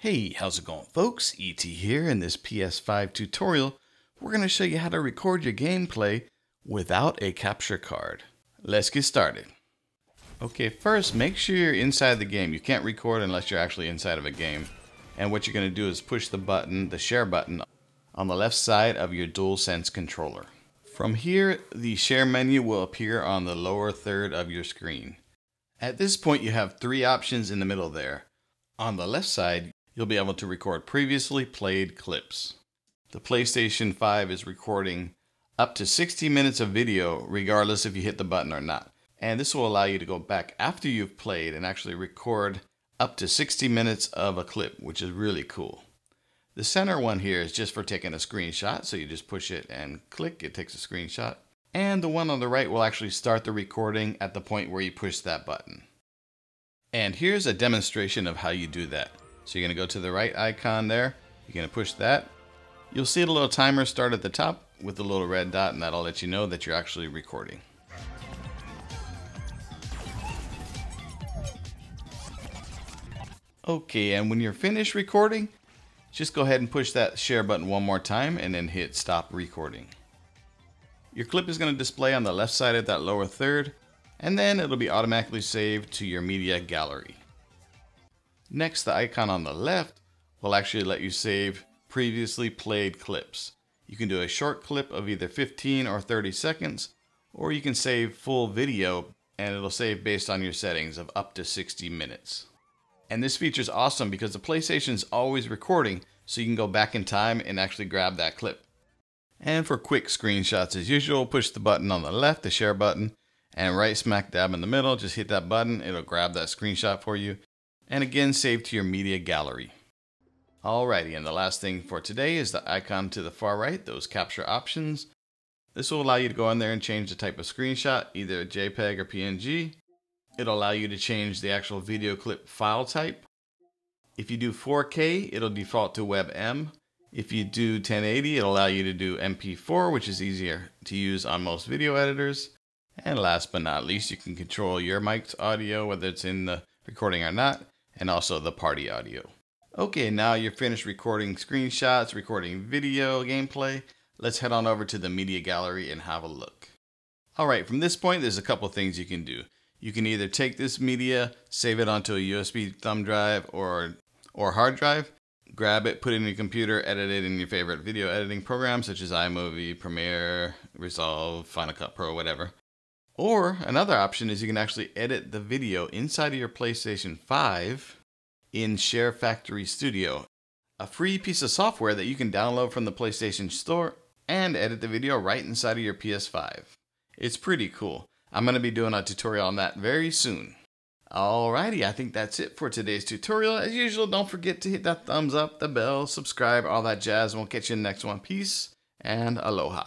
Hey, how's it going folks? ET here. In this PS5 tutorial, we're going to show you how to record your gameplay without a capture card. Let's get started. Okay, first make sure you're inside the game. You can't record unless you're actually inside of a game. And what you're going to do is push the button, the share button, on the left side of your DualSense controller. From here, the share menu will appear on the lower third of your screen. At this point, you have three options in the middle there. On the left side, you'll be able to record previously played clips. The PlayStation 5 is recording up to 60 minutes of video regardless if you hit the button or not. And this will allow you to go back after you've played and actually record up to 60 minutes of a clip, which is really cool. The center one here is just for taking a screenshot, so you just push it and click, it takes a screenshot. And the one on the right will actually start the recording at the point where you push that button. And here's a demonstration of how you do that. So you're going to go to the right icon there. You're going to push that. You'll see a little timer start at the top with the little red dot and that'll let you know that you're actually recording. Okay, and when you're finished recording, just go ahead and push that share button one more time and then hit stop recording. Your clip is going to display on the left side of that lower third, and then it'll be automatically saved to your media gallery. Next, the icon on the left will actually let you save previously played clips. You can do a short clip of either 15 or 30 seconds, or you can save full video and it'll save based on your settings of up to 60 minutes. And this feature is awesome because the PlayStation is always recording, so you can go back in time and actually grab that clip. And for quick screenshots as usual, push the button on the left, the share button, and right smack dab in the middle, just hit that button, it'll grab that screenshot for you, and again save to your media gallery. Alrighty, and the last thing for today is the icon to the far right, those capture options. This will allow you to go in there and change the type of screenshot, either JPEG or PNG. It'll allow you to change the actual video clip file type. If you do 4K, it'll default to WebM. If you do 1080, it'll allow you to do MP4, which is easier to use on most video editors. And last but not least, you can control your mic's audio, whether it's in the recording or not and also the party audio. Okay, now you're finished recording screenshots, recording video gameplay. Let's head on over to the media gallery and have a look. Alright, from this point, there's a couple things you can do. You can either take this media, save it onto a USB thumb drive or, or hard drive, grab it, put it in your computer, edit it in your favorite video editing program such as iMovie, Premiere, Resolve, Final Cut Pro, whatever. Or another option is you can actually edit the video inside of your PlayStation 5 in Share Factory Studio, a free piece of software that you can download from the PlayStation Store and edit the video right inside of your PS5. It's pretty cool. I'm going to be doing a tutorial on that very soon. Alrighty, I think that's it for today's tutorial. As usual, don't forget to hit that thumbs up, the bell, subscribe, all that jazz, we'll catch you in the next one. Peace and aloha.